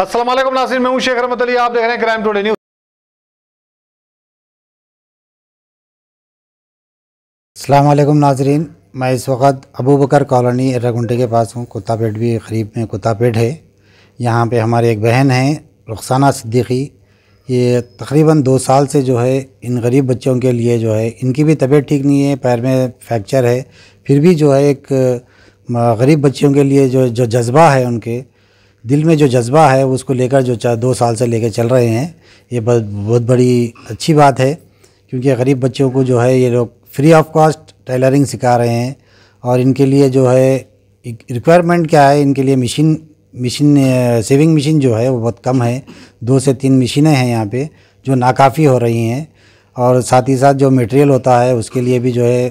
वालेकुम नासिर मैं हूँ शेख रहमत अली। आप देख रहे हैं क्राइम टुडे न्यूज़ वालेकुम नाजरीन मैं इस वक्त अबू बकर कॉलोनी एर्रागुंटे के पास हूँ। कुत्तापेट भी करीब में कुत्तापेट है। यहाँ पे हमारी एक बहन है, रुखसाना सिद्दीकी। ये तकरीबन दो साल से जो है, इन गरीब बच्चों के लिए जो है, इनकी भी तबीयत ठीक नहीं है, पैर में फ्रैक्चर है। फिर भी जो है, एक गरीब बच्चों के लिए जो जो जज्बा है उनके दिल में जो जज्बा है, उसको लेकर जो दो साल से लेकर चल रहे हैं, ये बहुत बहुत बड़ी अच्छी बात है, क्योंकि गरीब बच्चों को जो है, ये लोग फ्री ऑफ़ कॉस्ट टेलरिंग सिखा रहे हैं, और इनके लिए जो है रिक्वायरमेंट क्या है, इनके लिए मशीन मशीन सेविंग मशीन जो है, वो बहुत कम है, दो से तीन मशीनें हैं यहाँ पे, जो नाकाफ़ी हो रही हैं, और साथ ही साथ जो मटेरियल होता है, उसके लिए भी जो है,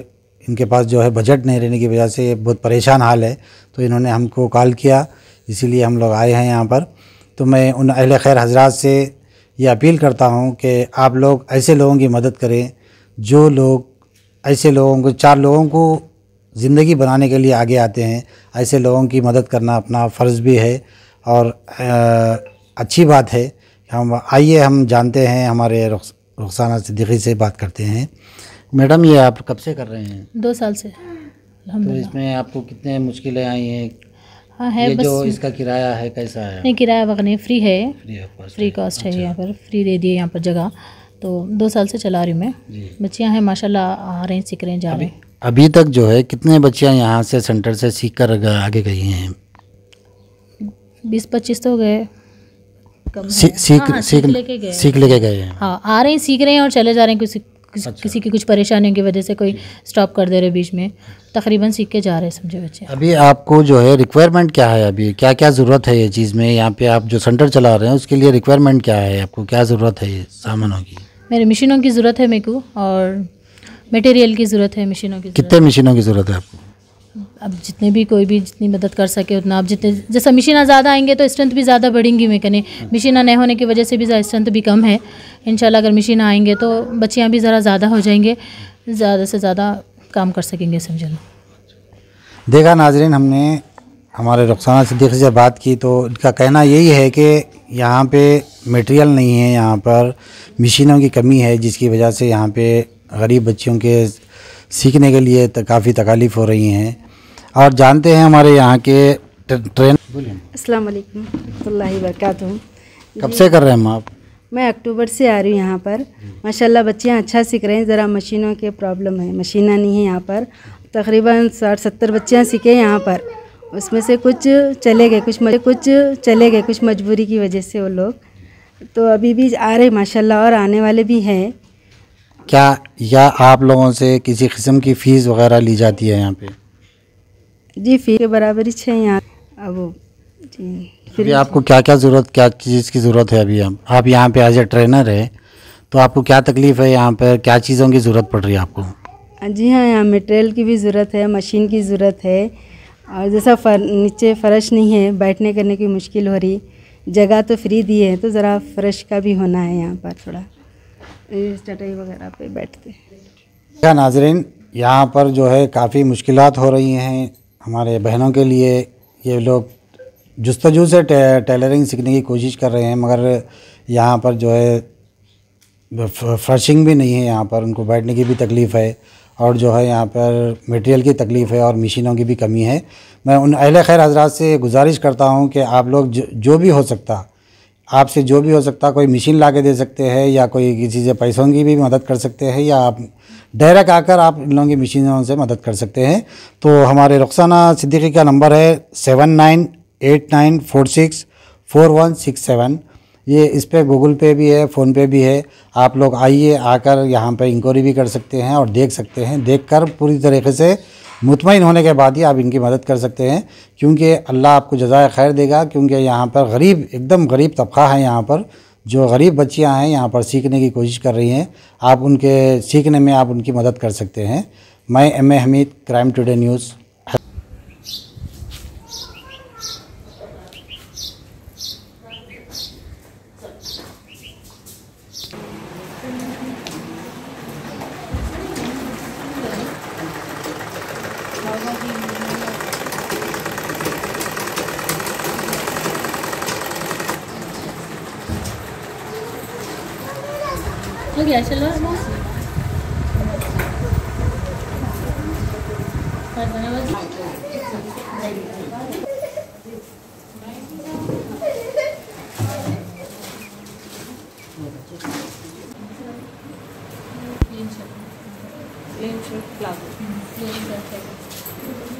इनके पास जो है बजट नहीं रहने की वजह से बहुत परेशान हाल है तो इन्होंने हमको कॉल किया इसीलिए हम लोग आए हैं यहाँ पर। तो मैं उन अहल खैर हजरात से ये अपील करता हूँ कि आप लोग ऐसे लोगों की मदद करें जो लोग ऐसे लोगों को चार लोगों को ज़िंदगी बनाने के लिए आगे आते हैं ऐसे लोगों की मदद करना अपना फ़र्ज़ भी है। और आ, अच्छी बात है हम आइए हम जानते हैं हमारे रुखसाना सिद्दीकी से बात करते हैं। मैडम ये आप कब से कर रहे हैं? दो साल से तो इसमें आपको कितने मुश्किलें आई हैं? हाँ है ये बस जो इसका किराया है कैसा है? नहीं किराया वगैरह नहीं फ्री है। फ्री कॉस्ट फ्री है यहाँ पर फ्री दे दिए यहाँ पर जगह। तो दो साल से चला रही हूँ मैं। बच्चियाँ हैं माशाल्लाह आ रहे हैं सीख रहे हैं जा रहे हैं। अभी तक जो है कितने बच्चियाँ यहाँ से सेंटर से सीख कर आगे गई हैं? बीस पच्चीस तो गए। है। सीख हाँ, हाँ, सीख लेके गए। सीख लेके गए हैं। हाँ आ रहे हैं सीख रहे हैं और चले जा रहे हैं किसी किसी, किसी की कुछ परेशानियों की वजह से कोई स्टॉप कर दे रहे बीच में। तकरीबन सीख के जा रहे हैं समझे बच्चे। अभी आपको जो है रिक्वायरमेंट क्या है अभी? क्या क्या ज़रूरत है ये चीज़ में? यहाँ पे आप जो सेंटर चला रहे हैं उसके लिए रिक्वायरमेंट क्या है? आपको क्या ज़रूरत है ये सामानों की? मेरे मशीनों की ज़रूरत है मेरे को और मटेरियल की ज़रूरत है मशीनों की कितने मशीनों की ज़रूरत है आपको? अब जितने भी कोई भी जितनी मदद कर सके उतना, अब जितने, जैसा मशीना ज़्यादा आएँगे तो स्ट्रेंथ भी ज़्यादा बढ़ेंगी मैं कहने मशीना नहीं होने की वजह से भी स्ट्रेंथ भी कम है। इंशाल्लाह अगर मशीन आएँगे तो बच्चियाँ भी ज़रा ज़्यादा हो जाएँगे, ज़्यादा से ज़्यादा काम कर सकेंगे, समझ लो देखा नाजरीन, हमने हमारे रुखसाना सिद्दीकी से बात की तो इनका कहना यही है कि यहाँ पे मटेरियल नहीं है, यहाँ पर मशीनों की कमी है, जिसकी वजह से यहाँ पे गरीब बच्चियों के सीखने के लिए काफ़ी तकालीफ हो रही हैं। और जानते हैं हमारे यहाँ के ट्रेन अस्सलाम वालेकुम कब से कर रहे हैं हम आप? मैं अक्टूबर से आ रही हूँ यहाँ पर। माशाल्लाह बच्चियाँ अच्छा सीख रहे हैं ज़रा मशीनों के प्रॉब्लम है मशीना नहीं है यहाँ पर। तकरीबन साठ सत्तर बच्चियाँ सीखे यहाँ पर। उसमें से कुछ चले गए कुछ मज- कुछ चले गए कुछ मजबूरी की वजह से वो लोग। तो अभी भी आ रहे माशाल्लाह और आने वाले भी हैं। क्या या आप लोगों से किसी किस्म की फ़ीस वगैरह ली जाती है यहाँ पे? जी फ़ी के बराबर ही है यहाँ। अब जी अभी आपको क्या क्या ज़रूरत क्या चीज़ की ज़रूरत है अभी आप आप यहाँ पे एज ए ट्रेनर है तो आपको क्या तकलीफ़ है यहाँ पर क्या चीज़ों की ज़रूरत पड़ रही है आपको? जी हाँ यहाँ मटेरियल की भी ज़रूरत है मशीन की ज़रूरत है। और जैसा फर नीचे फ़र्श नहीं है बैठने करने की मुश्किल हो रही। जगह तो फ्री दी है तो ज़रा फ़र्श का भी होना है यहाँ पर थोड़ा। चटाई वगैरह पे बैठते क्या नाजरीन यहाँ पर जो है काफ़ी मुश्किलात हो रही हैं। हमारे बहनों के लिए ये लोग जस्तजू से टेलरिंग सीखने की कोशिश कर रहे हैं मगर यहाँ पर जो है फर्शिंग भी नहीं है यहाँ पर उनको बैठने की भी तकलीफ़ है और जो है यहाँ पर मटेरियल की तकलीफ़ है और मशीनों की भी कमी है। मैं उन अहल खैर हजरात से गुजारिश करता हूँ कि आप लोग जो, जो भी हो सकता आपसे जो भी हो सकता कोई मशीन ला के दे सकते हैं या कोई किसी से पैसों की भी मदद कर सकते हैं या आप डायरेक्ट आकर आप इन लोगों की मशीनों से मदद कर सकते हैं। तो हमारे रुखसाना सिद्दीकी का नंबर है seven nine eight nine four six four one six seven. ये इस पर गूगल पे भी है, फ़ोन पे भी है। आप लोग आइए, आकर यहाँ पर इंक्वायरी भी कर सकते हैं और देख सकते हैं। देख कर पूरी तरीके से मुतमिन होने के बाद ही आप इनकी मदद कर सकते हैं। क्योंकि अल्लाह आपको जजाय खैर देगा, क्योंकि यहाँ पर गरीब, एकदम गरीब तबका है यहाँ पर। जो गरीब बच्चियाँ हैं, यहाँ पर सीखने की कोशिश कर रही हैं, आप उनके, सीखने में आप उनकी मदद कर सकते हैं। मैं M A Hamid, crime today news. है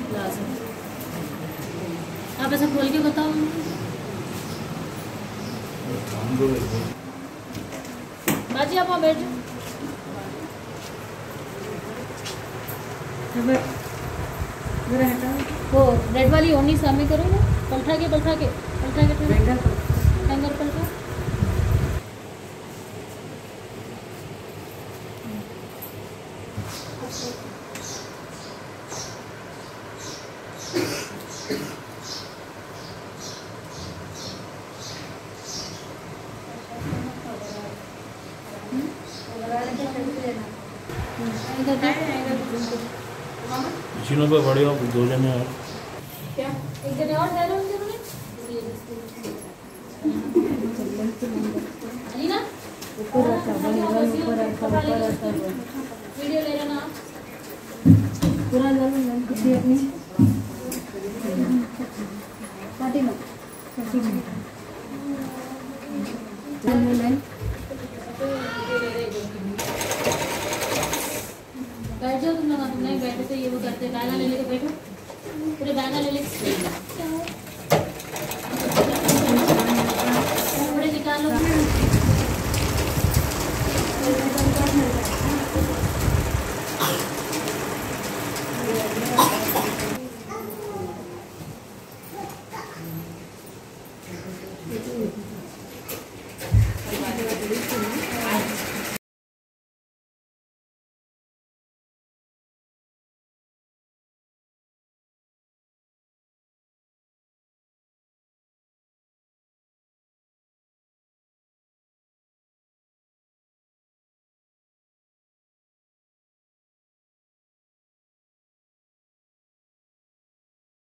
प्लाजो आप ऐसा खोल के बताओ। बाजी आप बैठ वो रेड वाली ओढ़नी सामने करो ना पलटा के पलटा के पलटा के पलटा। मशीनों पे बड़े हो दो जने और। क्या? एक जने और डालो उनके बोले अलीना वीडियो ले लेना। आप पूरा ला लो मैम किसी अपनी? काटी लो मैम मैम। बैठ जाओ, तुम लोग नहीं बैठे तो ये वो करते गाना ले लेके बैठो। पूरे गाना ले लेके पूरे निकालो।